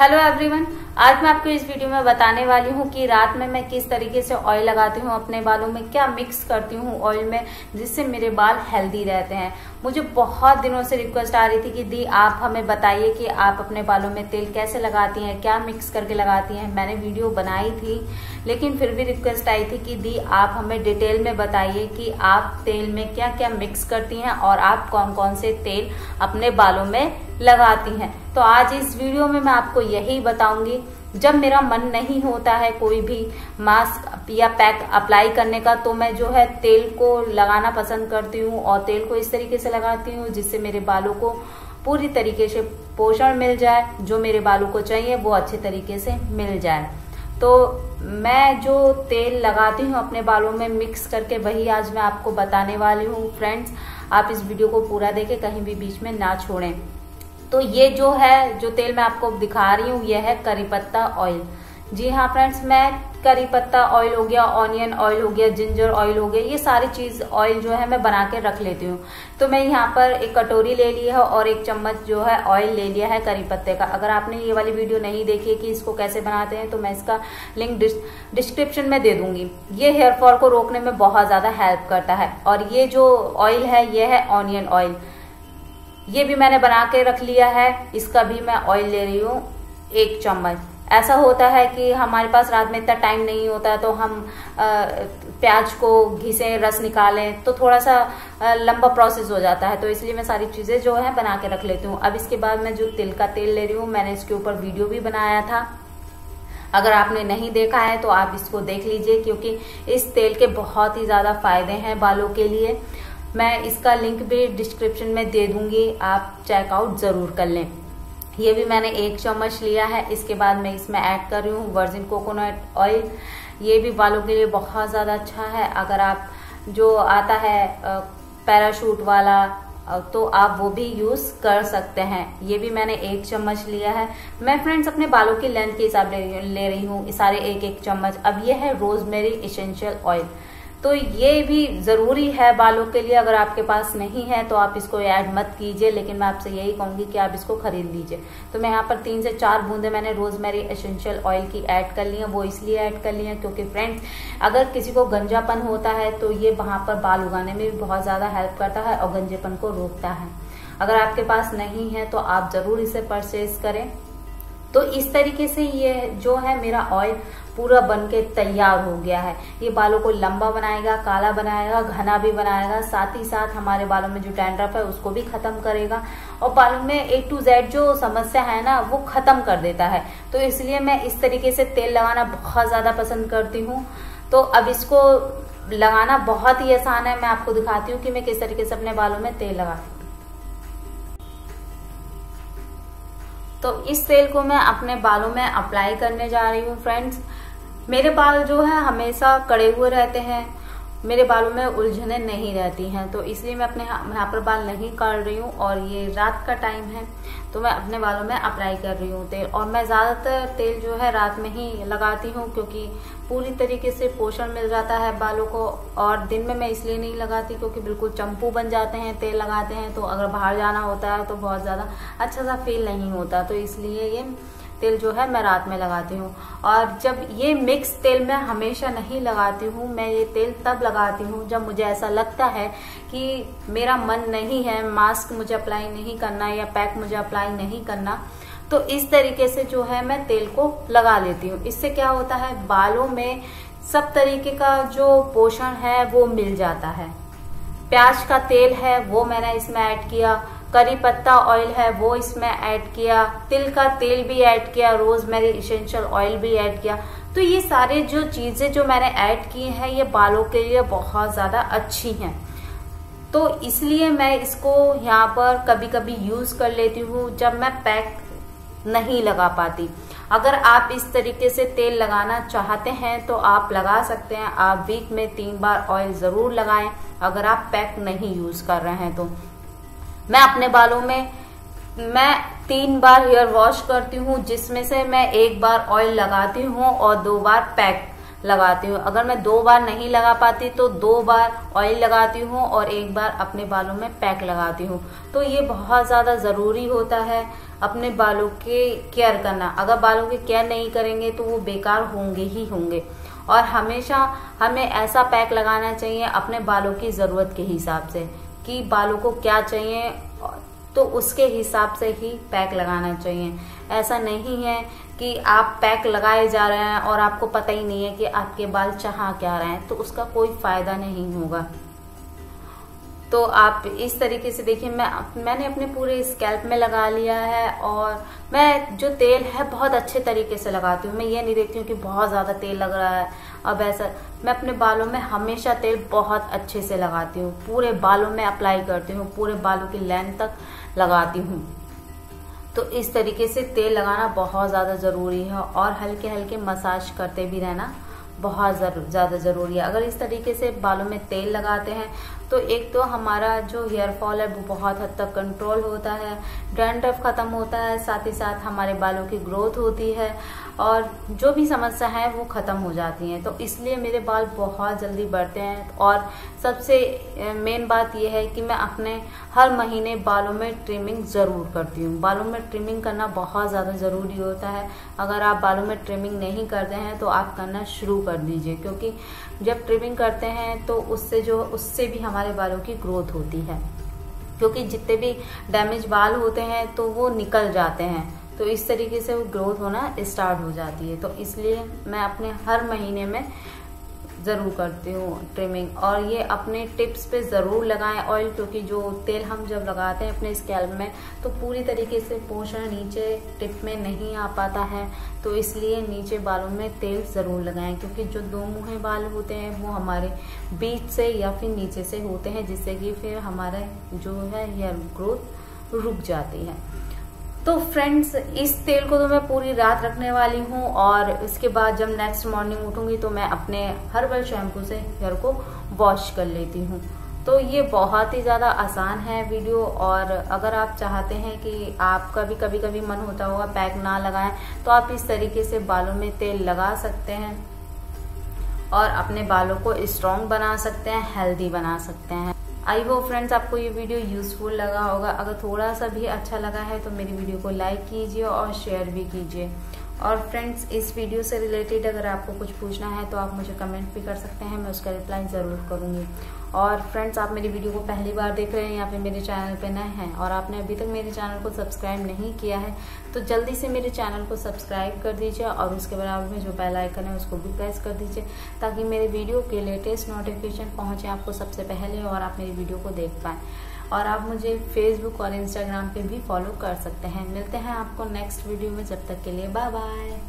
Hello everyone, आज मैं आपको इस वीडियो में बताने वाली हूँ कि रात में मैं किस तरीके से ऑयल लगाती हूँ, अपने बालों में क्या मिक्स करती हूँ ऑयल में जिससे मेरे बाल हेल्दी रहते हैं। मुझे बहुत दिनों से रिक्वेस्ट आ रही थी कि दी, आप हमें बताइए कि आप अपने बालों में तेल कैसे लगाती हैं, क्या मिक्स करके लगाती हैं। मैंने वीडियो बनाई थी, लेकिन फिर भी रिक्वेस्ट आई थी कि दी, आप हमें डिटेल में बताइए कि आप तेल में क्या क्या मिक्स करती हैं और आप कौन कौन से तेल अपने बालों में लगाती हैं। तो आज इस वीडियो में मैं आपको यही बताऊँगी, जब मेरा मन नहीं होता है कोई भी मास्क या पैक अप्लाई करने का तो मैं जो है तेल को लगाना पसंद करती हूँ और तेल को इस तरीके से लगाती हूँ जिससे मेरे बालों को पूरी तरीके से पोषण मिल जाए, जो मेरे बालों को चाहिए वो अच्छे तरीके से मिल जाए। तो मैं जो तेल लगाती हूँ अपने बालों में मिक्स करके, वही आज मैं आपको बताने वाली हूँ। फ्रेंड्स आप इस वीडियो को पूरा देखें, कहीं भी बीच में ना छोड़ें। तो ये जो है, जो तेल मैं आपको दिखा रही हूँ, ये है करी पत्ता ऑयल जी हाँ फ्रेंड्स मैं करी पत्ता ऑयल हो गया ऑनियन ऑयल हो गया जिंजर ऑयल हो गया, ये सारी चीज़ ऑयल जो है मैं बना के रख लेती हूँ। तो मैं यहाँ पर एक कटोरी ले ली है और एक चम्मच जो है ऑयल ले लिया है करी पत्ते का। अगर आपने ये वाली वीडियो नहीं देखी कि इसको कैसे बनाते हैं तो मैं इसका लिंक डिस्क्रिप्शन में दे दूँगी। ये हेयर फॉल को रोकने में बहुत ज़्यादा हेल्प करता है। और ये जो ऑयल है, ये है ऑनियन ऑयल ये भी मैंने बना के रख लिया है, इसका भी मैं ऑयल ले रही हूँ, एक चम्मच। ऐसा होता है कि हमारे पास रात में इतना टाइम नहीं होता तो हम प्याज को घिसे रस निकालें तो थोड़ा सा लंबा प्रोसेस हो जाता है। तो इसलिए मैं सारी चीज़ें जो है बना के रख लेती हूँ। अब इसके बाद मैं जो तिल का तेल ले रही हूँ, मैंने इसके ऊपर वीडियो भी बनाया था। अगर आपने नहीं देखा है तो आप इसको देख लीजिए, क्योंकि इस तेल के बहुत ही ज़्यादा फ़ायदे हैं बालों के लिए। मैं इसका लिंक भी डिस्क्रिप्शन में दे दूँगी, आप चेकआउट ज़रूर कर लें। ये भी मैंने एक चम्मच लिया है, इसके बाद मैं इसमें ऐड कर रही हूँ वर्जिन कोकोनट ऑयल ये भी बालों के लिए बहुत ज़्यादा अच्छा है, अगर आप, जो आता है पैराशूट वाला तो आप वो भी यूज़ कर सकते हैं। ये भी मैंने एक चम्मच लिया है। मैं फ्रेंड्स अपने बालों की लेंथ के हिसाब ले रही हूँ, सारे एक एक चम्मच। अब ये है रोजमेरी इसेंशियल ऑयल तो ये भी ज़रूरी है बालों के लिए, अगर आपके पास नहीं है तो आप इसको ऐड मत कीजिए, लेकिन मैं आपसे यही कहूँगी कि आप इसको खरीद लीजिए। तो मैं यहाँ पर तीन से चार बूंदे मैंने रोजमेरी एसेंशियल ऑयल की ऐड कर ली है, वो इसलिए ऐड कर ली है क्योंकि फ्रेंड्स अगर किसी को गंजापन होता है तो ये वहाँ पर बाल उगाने में भी बहुत ज़्यादा हेल्प करता है और गंजेपन को रोकता है। अगर आपके पास नहीं है तो आप ज़रूर इसे परचेज करें। तो इस तरीके से ये जो है मेरा ऑयल पूरा बन के तैयार हो गया है। ये बालों को लंबा बनाएगा, काला बनाएगा, घना भी बनाएगा, साथ ही साथ हमारे बालों में जो डैंड्रफ है उसको भी खत्म करेगा। और बालों में ए टू जेड जो समस्या है ना, वो खत्म कर देता है। तो इसलिए मैं इस तरीके से तेल लगाना बहुत ज़्यादा पसंद करती हूँ। तो अब इसको लगाना बहुत ही आसान है। मैं आपको दिखाती हूँ कि मैं किस तरीके से अपने बालों में तेल लगाती हूँ तो इस तेल को मैं अपने बालों में अप्लाई करने जा रही हूँ फ्रेंड्स मेरे बाल जो है हमेशा कड़े हुए रहते हैं। मेरे बालों में उलझने नहीं रहती हैं तो इसलिए मैं अपने यहाँ पर बाल नहीं काट रही हूँ और ये रात का टाइम है तो मैं अपने बालों में अप्लाई कर रही हूँ तेल। और मैं ज़्यादातर तेल जो है रात में ही लगाती हूँ, क्योंकि पूरी तरीके से पोषण मिल जाता है बालों को, और दिन में मैं इसलिए नहीं लगाती क्योंकि बिल्कुल चंपू बन जाते हैं, तेल लगाते हैं तो अगर बाहर जाना होता है तो बहुत ज़्यादा अच्छा सा फील नहीं होता तो इसलिए ये तेल जो है मैं रात में लगाती हूँ। और जब ये मिक्स तेल मैं हमेशा नहीं लगाती हूँ, मैं ये तेल तब लगाती हूँ जब मुझे ऐसा लगता है कि मेरा मन नहीं है मास्क मुझे अप्लाई नहीं करना या पैक मुझे अप्लाई नहीं करना। तो इस तरीके से जो है मैं तेल को लगा लेती हूँ। इससे क्या होता है, बालों में सब तरीके का जो पोषण है वो मिल जाता है। प्याज का तेल है, वो मैंने इसमें ऐड किया। करी पत्ता ऑयल है, वो इसमें ऐड किया। तिल का तेल भी ऐड किया रोजमेरी इसेंशियल ऑयल भी ऐड किया। तो ये सारे जो चीज़ें जो मैंने ऐड की हैं, ये बालों के लिए बहुत ज़्यादा अच्छी हैं। तो इसलिए मैं इसको यहाँ पर कभी कभी यूज़ कर लेती हूँ, जब मैं पैक नहीं लगा पाती। अगर आप इस तरीके से तेल लगाना चाहते हैं तो आप लगा सकते हैं। आप वीक में तीन बार ऑयल ज़रूर लगाएँ, अगर आप पैक नहीं यूज़ कर रहे हैं तो। मैं अपने बालों में, मैं तीन बार हेयर वॉश करती हूँ, जिसमें से मैं एक बार ऑयल लगाती हूँ और दो बार पैक लगाती हूँ। अगर मैं दो बार नहीं लगा पाती तो दो बार ऑयल लगाती हूँ और एक बार अपने बालों में पैक लगाती हूँ। तो ये बहुत ज़्यादा ज़रूरी होता है अपने बालों के केयर करना। अगर बालों की केयर नहीं करेंगे तो वो बेकार होंगे ही होंगे। और हमेशा हमें ऐसा पैक लगाना चाहिए अपने बालों की ज़रूरत के हिसाब से। कि बालों को क्या चाहिए तो उसके हिसाब से ही पैक लगाना चाहिए। ऐसा नहीं है कि आप पैक लगाए जा रहे हैं और आपको पता ही नहीं है कि आपके बाल चाह क्या रहे हैं तो उसका कोई फ़ायदा नहीं होगा। तो आप इस तरीके से देखिए, मैं, मैंने अपने पूरे स्कैल्प में लगा लिया है और मैं, जो तेल है बहुत अच्छे तरीके से लगाती हूँ। मैं ये नहीं देखती हूँ कि बहुत ज़्यादा तेल लग रहा है। अब ऐसा, मैं अपने बालों में हमेशा तेल बहुत अच्छे से लगाती हूँ। पूरे बालों में अप्लाई करती हूँ, पूरे बालों की लेंथ तक लगाती हूँ। तो इस तरीके से तेल लगाना बहुत ज़्यादा ज़रूरी है और हल्के हल्के मसाज करते भी रहना बहुत ज़्यादा ज़रूरी है। अगर इस तरीके से बालों में तेल लगाते हैं तो एक तो हमारा जो हेयर फॉल है, वो बहुत हद तक कंट्रोल होता है। डैंड्रफ ख़त्म होता है, साथ ही साथ हमारे बालों की ग्रोथ होती है। और जो भी समस्या है वो ख़त्म हो जाती हैं। तो इसलिए मेरे बाल बहुत जल्दी बढ़ते हैं और सबसे मेन बात यह है कि मैं अपने हर महीने बालों में ट्रिमिंग ज़रूर करती हूँ। बालों में ट्रिमिंग करना बहुत ज़्यादा ज़रूरी होता है। अगर आप बालों में ट्रिमिंग नहीं करते हैं तो आप करना शुरू कर दीजिए, क्योंकि जब ट्रिमिंग करते हैं तो उससे जो, उससे भी हमारे बालों की ग्रोथ होती है। क्योंकि जितने भी डैमेज बाल होते हैं तो वो निकल जाते हैं। तो इस तरीके से वो ग्रोथ होना स्टार्ट हो जाती है। तो इसलिए मैं अपने हर महीने में ज़रूर करती हूँ ट्रिमिंग और ये अपने टिप्स पे ज़रूर लगाएँ। ऑयल क्योंकि जो तेल हम जब लगाते हैं अपने स्कैल्प में तो पूरी तरीके से पोषण नीचे टिप में नहीं आ पाता है। तो इसलिए नीचे बालों में तेल ज़रूर लगाएँ, क्योंकि जो दो मुहे बाल होते हैं, वो हमारे बीच से या फिर नीचे से होते हैं, जिससे कि फिर हमारा जो है हेयर ग्रोथ रुक जाती है। तो फ्रेंड्स इस तेल को तो मैं पूरी रात रखने वाली हूँ और इसके बाद जब नेक्स्ट मॉर्निंग उठूँगी तो मैं अपने हर्बल शैम्पू से हेयर को वॉश कर लेती हूँ। तो ये बहुत ही ज़्यादा आसान है वीडियो और अगर आप चाहते हैं कि आपका भी कभी कभी मन होता होगा पैक ना लगाएँ तो आप इस तरीके से बालों में तेल लगा सकते हैं और अपने बालों को स्ट्रॉन्ग बना सकते हैं हेल्दी बना सकते हैं। आई होप फ्रेंड्स आपको ये वीडियो यूजफुल लगा होगा। अगर थोड़ा सा भी अच्छा लगा है तो मेरी वीडियो को लाइक कीजिए और शेयर भी कीजिए। और फ्रेंड्स इस वीडियो से रिलेटेड अगर आपको कुछ पूछना है तो आप मुझे कमेंट भी कर सकते हैं, मैं उसका रिप्लाई ज़रूर करूँगी। और फ्रेंड्स आप मेरी वीडियो को पहली बार देख रहे हैं या फिर मेरे चैनल पे नए हैं, और आपने अभी तक मेरे चैनल को सब्सक्राइब नहीं किया है तो जल्दी से मेरे चैनल को सब्सक्राइब कर दीजिए, और उसके बराबर में जो बेल आइकन है, उसको भी प्रेस कर दीजिए, ताकि मेरे वीडियो के लेटेस्ट नोटिफिकेशन पहुँचे आपको सबसे पहले और आप मेरी वीडियो को देख पाएँ। और आप मुझे फेसबुक और इंस्टाग्राम पे भी फॉलो कर सकते हैं। मिलते हैं आपको नेक्स्ट वीडियो में, जब तक के लिए बाय बाय